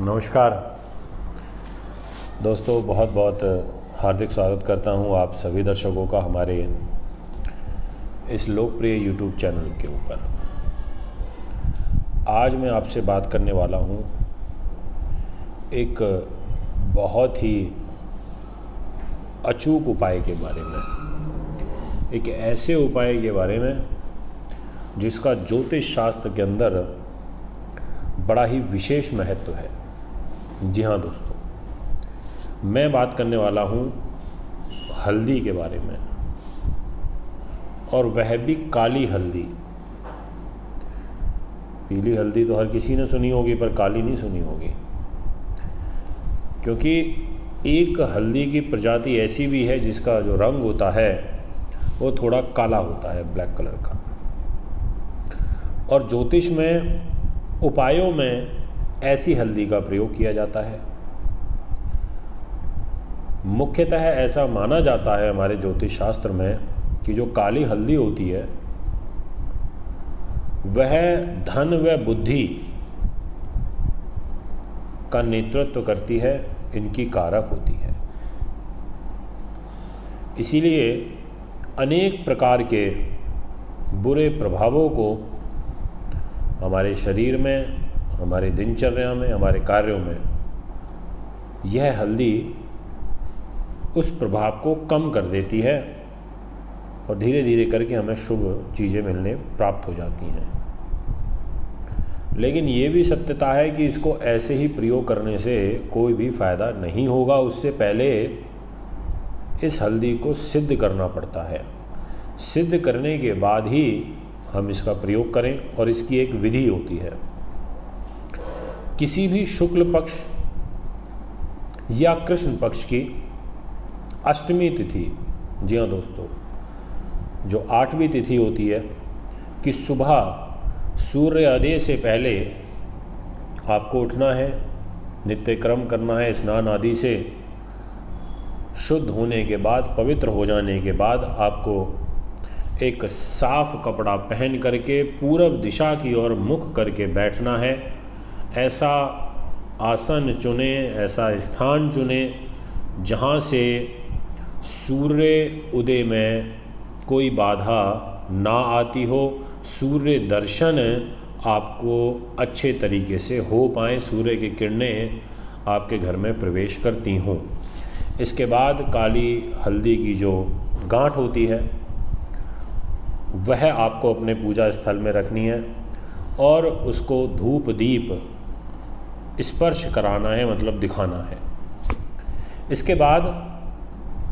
नमस्कार। दोस्तों बहुत बहुत हार्दिक स्वागत करता हूँ आप सभी दर्शकों का हमारे इस लोकप्रिय यूट्यूब चैनल के ऊपर। आज मैं आपसे बात करने वाला हूँ एक बहुत ही अचूक उपाय के बारे में। एक ऐसे उपाय के बारे में जिसका ज्योतिष शास्त्र के अंदर बड़ा ही विशेष महत्व है। जी हाँ दोस्तों, मैं बात करने वाला हूँ हल्दी के बारे में और वह भी काली हल्दी। पीली हल्दी तो हर किसी ने सुनी होगी, पर काली नहीं सुनी होगी। क्योंकि एक हल्दी की प्रजाति ऐसी भी है जिसका जो रंग होता है, वो थोड़ा काला होता है, ब्लैक कलर का। और ज्योतिष में, उपायों में ऐसी हल्दी का प्रयोग किया जाता है। मुख्यतः ऐसा माना जाता है हमारे ज्योतिष शास्त्र में कि जो काली हल्दी होती है, वह धन व बुद्धि का नेतृत्व करती है, इनकी कारक होती है। इसीलिए अनेक प्रकार के बुरे प्रभावों को हमारे शरीर में हमारी दिनचर्या में, हमारे कार्यों में, यह हल्दी उस प्रभाव को कम कर देती है और धीरे धीरे करके हमें शुभ चीज़ें मिलने प्राप्त हो जाती हैं। लेकिन ये भी सत्यता है कि इसको ऐसे ही प्रयोग करने से कोई भी फ़ायदा नहीं होगा। उससे पहले इस हल्दी को सिद्ध करना पड़ता है। सिद्ध करने के बाद ही हम इसका प्रयोग करें और इसकी एक विधि होती है। किसी भी शुक्ल पक्ष या कृष्ण पक्ष की अष्टमी तिथि, जी हाँ दोस्तों, जो आठवीं तिथि होती है, कि सुबह सूर्योदय से पहले आपको उठना है, नित्य क्रम करना है, स्नान आदि से शुद्ध होने के बाद, पवित्र हो जाने के बाद आपको एक साफ़ कपड़ा पहन करके पूरब दिशा की ओर मुख करके बैठना है। ऐसा आसन चुने, ऐसा स्थान चुने, जहाँ से सूर्य उदय में कोई बाधा ना आती हो। सूर्य दर्शन आपको अच्छे तरीके से हो पाए। सूर्य की किरणें आपके घर में प्रवेश करती हों। इसके बाद काली हल्दी की जो गांठ होती है, वह आपको अपने पूजा स्थल में रखनी है और उसको धूप दीप स्पर्श कराना है मतलब दिखाना है। इसके बाद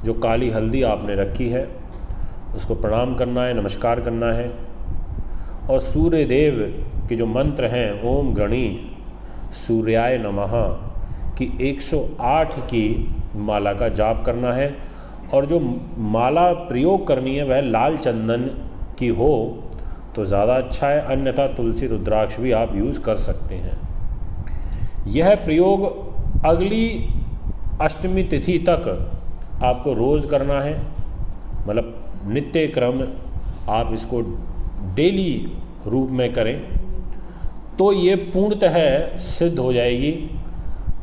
जो काली हल्दी आपने रखी है, उसको प्रणाम करना है, नमस्कार करना है। और सूर्य देव के जो मंत्र हैं, ओम गणी, सूर्याय नमः, की 108 की माला का जाप करना है। और जो माला प्रयोग करनी है, वह लाल चंदन की हो तो ज़्यादा अच्छा है, अन्यथा तुलसी, रुद्राक्ष भी आप यूज़ कर सकते हैं। यह प्रयोग अगली अष्टमी तिथि तक आपको रोज़ करना है। मतलब नित्य क्रम आप इसको डेली रूप में करें तो ये पूर्णतः सिद्ध हो जाएगी।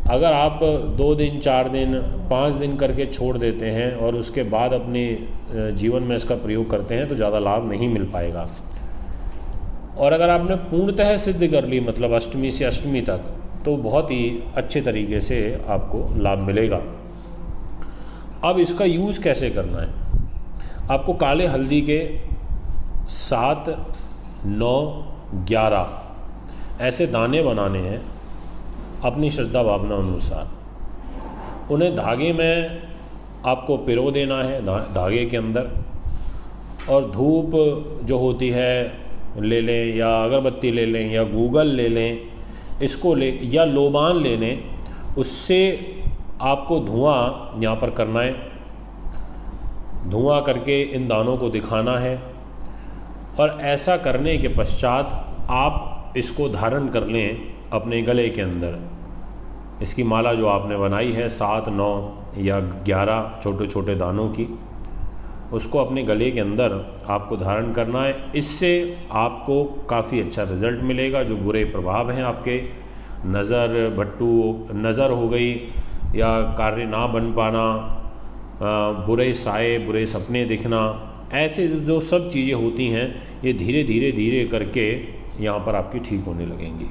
अगर आप दो दिन, चार दिन, पाँच दिन करके छोड़ देते हैं और उसके बाद अपने जीवन में इसका प्रयोग करते हैं तो ज़्यादा लाभ नहीं मिल पाएगा। और अगर आपने पूर्णतः सिद्ध कर ली मतलब अष्टमी से अष्टमी तक तो बहुत ही अच्छे तरीके से आपको लाभ मिलेगा। अब इसका यूज़ कैसे करना है? आपको काले हल्दी के सात, नौ, ग्यारह ऐसे दाने बनाने हैं अपनी श्रद्धा भावना अनुसार। उन्हें धागे में आपको पिरो देना है धागे के अंदर और धूप जो होती है, ले लें या अगरबत्ती ले लें या गूगल ले लें इसको ले, या लोबान ले लें उससे आपको धुआँ यहाँ पर करना है। धुआँ करके इन दानों को दिखाना है। और ऐसा करने के पश्चात आप इसको धारण कर लें अपने गले के अंदर। इसकी माला जो आपने बनाई है, सात, नौ या ग्यारह छोटे छोटे दानों की उसको अपने गले के अंदर आपको धारण करना है। इससे आपको काफ़ी अच्छा रिज़ल्ट मिलेगा, जो बुरे प्रभाव हैं आपके। नज़र भट्टू, नज़र हो गई या कार्य ना बन पाना बुरे साए बुरे सपने दिखना, ऐसे जो सब चीज़ें होती हैं, ये धीरे धीरे धीरे करके यहाँ पर आपकी ठीक होने लगेंगी।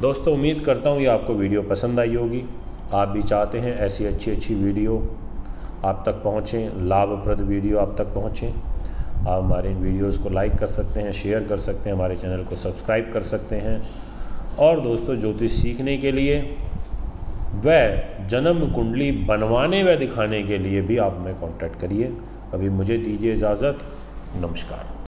दोस्तों, उम्मीद करता हूँ ये आपको वीडियो पसंद आई होगी। आप भी चाहते हैं ऐसी अच्छी अच्छी वीडियो आप तक पहुँचें, लाभप्रद वीडियो आप तक पहुँचें। आप हमारे इन वीडियोस को लाइक कर सकते हैं शेयर कर सकते हैं, हमारे चैनल को सब्सक्राइब कर सकते हैं। और दोस्तों, ज्योतिष सीखने के लिए व जन्म कुंडली बनवाने व दिखाने के लिए भी आप हमें कांटेक्ट करिए। अभी मुझे दीजिए इजाज़त। नमस्कार।